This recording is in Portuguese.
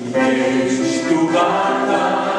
Jezus, tu Vater,